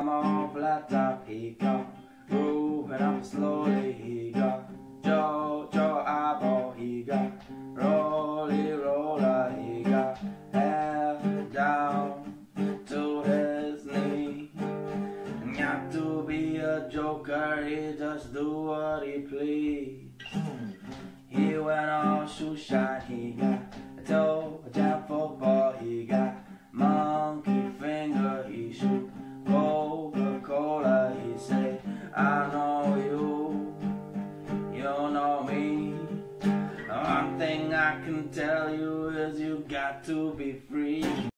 I'm on flat top, he got. Moving up slowly, he got. Joe, Joe eyeball, he got. Rolly roller, he got. Head down to his knee. Not to be a joker, he just do what he please. He went on shoe shine, he got. you know me. One thing I can tell you is you got to be free.